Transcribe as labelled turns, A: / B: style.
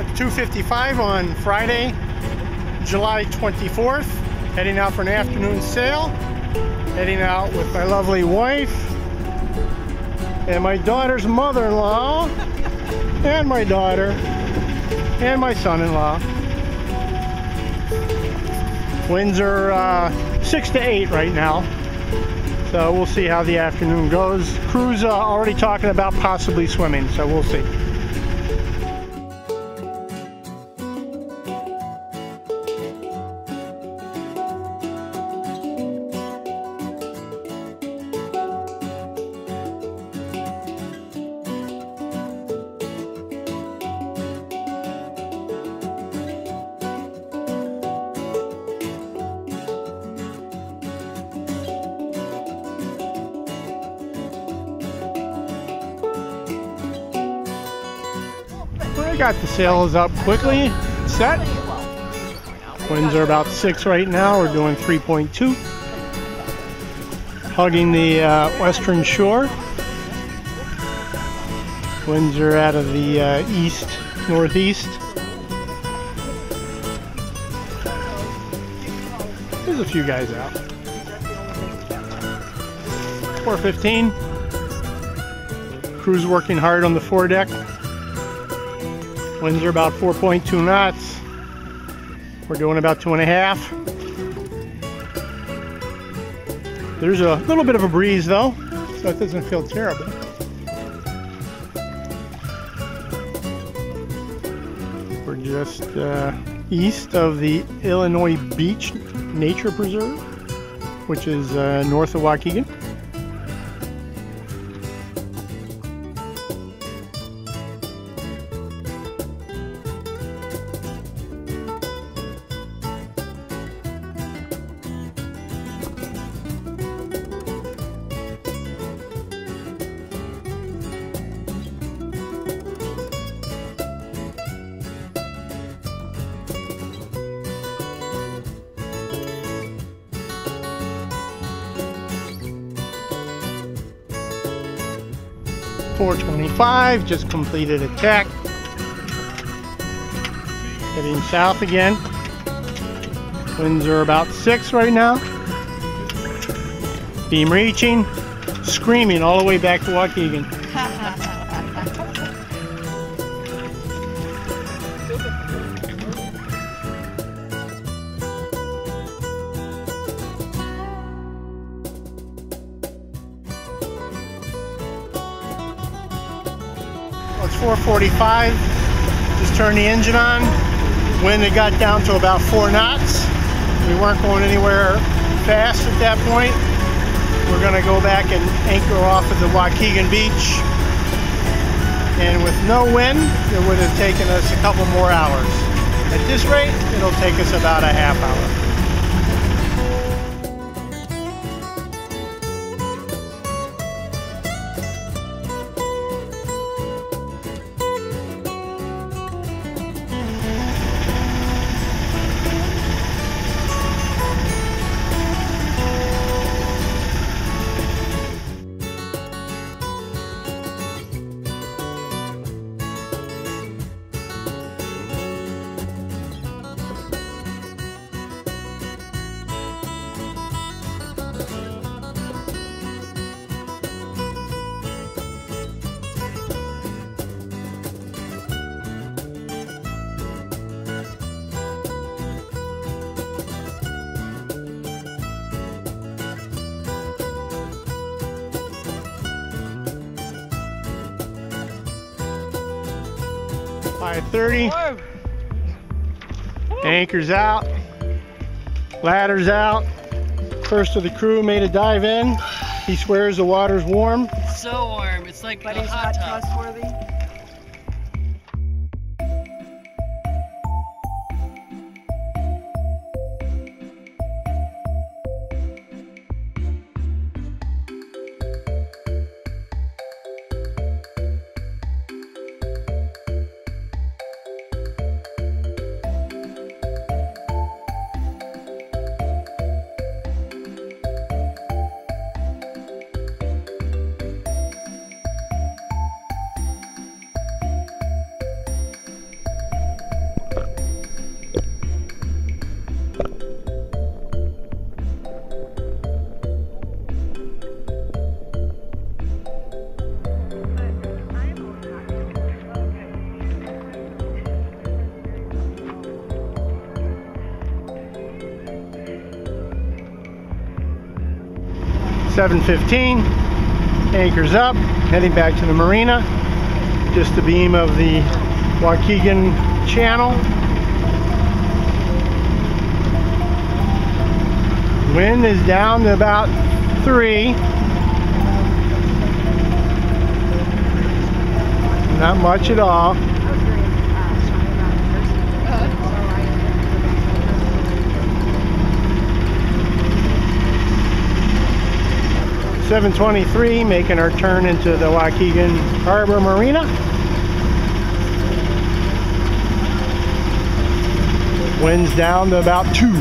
A: It's 2.55 on Friday, July 24th. Heading out for an afternoon sail. Heading out with my lovely wife and my daughter's mother-in-law and my daughter and my son-in-law. Winds are uh, 6 to 8 right now. So we'll see how the afternoon goes. Crew's uh, already talking about possibly swimming, so we'll see. Got the sails up quickly, set. Winds are about six right now. We're doing 3.2. Hugging the uh, western shore. Winds are out of the uh, east, northeast. There's a few guys out. 415. Crew's working hard on the foredeck. Winds are about 4.2 knots. We're doing about two and a half. There's a little bit of a breeze though, so it doesn't feel terrible. We're just uh, east of the Illinois Beach Nature Preserve, which is uh, north of Waukegan. Four twenty-five. Just completed a tack. Heading south again. Winds are about six right now. Beam reaching, screaming all the way back to Waukegan. It's 445. Just turned the engine on. When it got down to about four knots. We weren't going anywhere fast at that point. We're going to go back and anchor off at the Waukegan Beach. And with no wind, it would have taken us a couple more hours. At this rate, it'll take us about a half hour. Five thirty. Anchors out. Ladders out. First of the crew made a dive in. He swears the water's warm.
B: So warm. It's like
C: But
B: a
C: he's
B: hot
C: not
B: tub.
C: trustworthy.
A: 7.15, anchors up, heading back to the marina. Just the beam of the Waukegan channel. Wind is down to about three. Not much at all. Seven twenty-three, making our turn into the Waukegan Harbor Marina. Winds down to about two.